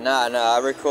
Nah, nah, I record.